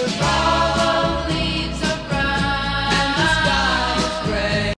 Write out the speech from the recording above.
goodbye.